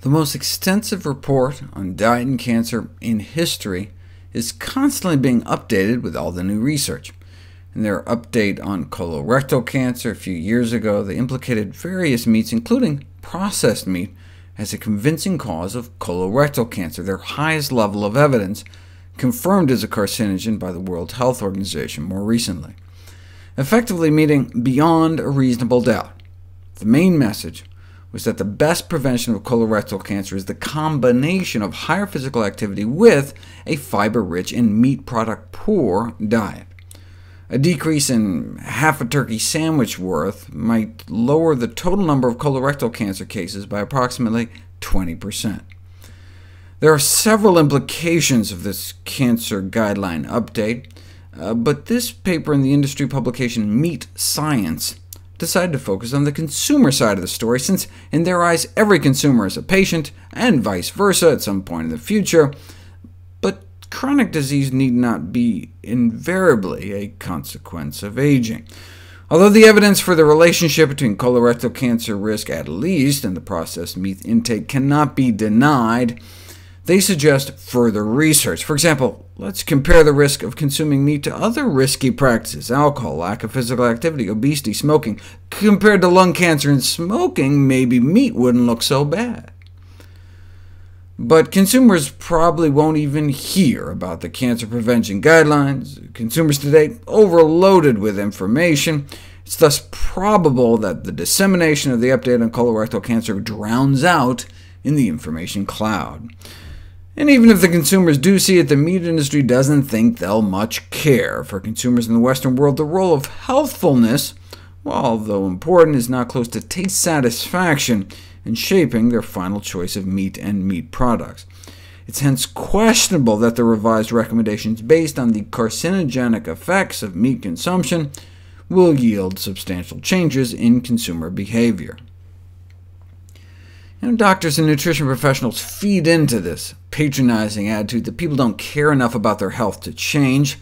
The most extensive report on diet and cancer in history is constantly being updated with all the new research. In their update on colorectal cancer a few years ago, they implicated various meats, including processed meat, as a convincing cause of colorectal cancer, their highest level of evidence, confirmed as a carcinogen by the World Health Organization more recently, effectively meaning beyond a reasonable doubt. The main message was that the best prevention of colorectal cancer is the combination of higher physical activity with a fiber-rich and meat product-poor diet. A decrease in half a turkey sandwich worth might lower the total number of colorectal cancer cases by approximately 20%. There are several implications of this cancer guideline update, uh, but this paper in the industry publication Meat Science decided to focus on the consumer side of the story, since in their eyes every consumer is a patient, and vice versa at some point in the future. But chronic disease need not be invariably a consequence of aging. Although the evidence for the relationship between colorectal cancer risk, at least in the processed meat intake, cannot be denied, they suggest further research. For example, let's compare the risk of consuming meat to other risky practices— alcohol, lack of physical activity, obesity, smoking. Compared to lung cancer and smoking, maybe meat wouldn't look so bad. But consumers probably won't even hear about the cancer prevention guidelines. Consumers today overloaded with information. It's thus probable that the dissemination of the update on colorectal cancer drowns out in the information cloud. And even if the consumers do see it, the meat industry doesn't think they'll much care. For consumers in the Western world, the role of healthfulness, although important, is not close to taste satisfaction in shaping their final choice of meat and meat products. It's hence questionable that the revised recommendations based on the carcinogenic effects of meat consumption will yield substantial changes in consumer behavior. Doctors and nutrition professionals feed into this patronizing attitude that people don't care enough about their health to change.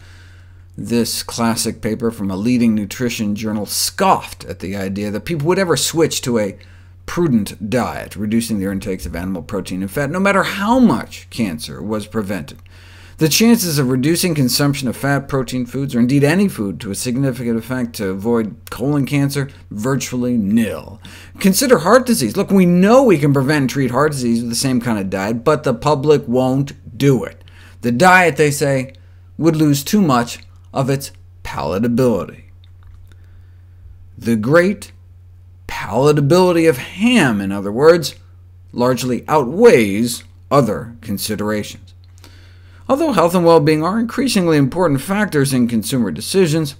This classic paper from a leading nutrition journal scoffed at the idea that people would ever switch to a prudent diet, reducing their intakes of animal protein and fat, no matter how much cancer was prevented. The chances of reducing consumption of fat protein foods, or indeed any food, to a significant effect to avoid colon cancer, virtually nil. Consider heart disease. Look, we know we can prevent and treat heart disease with the same kind of diet, but the public won't do it. The diet, they say, would lose too much of its palatability. The great palatability of ham, in other words, largely outweighs other considerations. Although health and well-being are increasingly important factors in consumer decisions,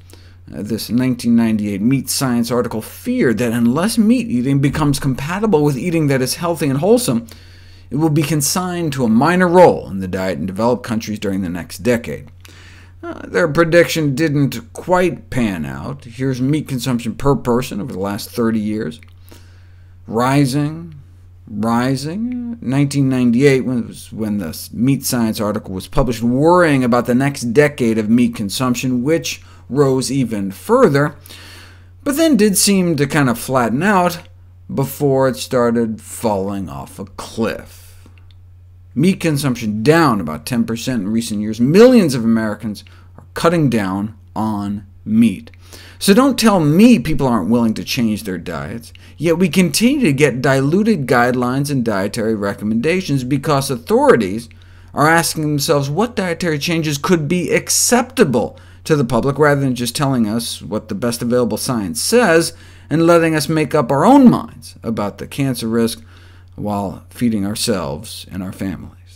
uh, this 1998 Meat Science article feared that unless meat eating becomes compatible with eating that is healthy and wholesome, it will be consigned to a minor role in the diet in developed countries during the next decade. Uh, their prediction didn't quite pan out. Here's meat consumption per person over the last 30 years. Rising, rising. 1998 was when the Meat Science article was published, worrying about the next decade of meat consumption, which rose even further, but then did seem to kind of flatten out before it started falling off a cliff. Meat consumption down about 10% in recent years. Millions of Americans are cutting down on meat. So don't tell me people aren't willing to change their diets, yet we continue to get diluted guidelines and dietary recommendations because authorities are asking themselves what dietary changes could be acceptable to the public, rather than just telling us what the best available science says, and letting us make up our own minds about the cancer risk while feeding ourselves and our families.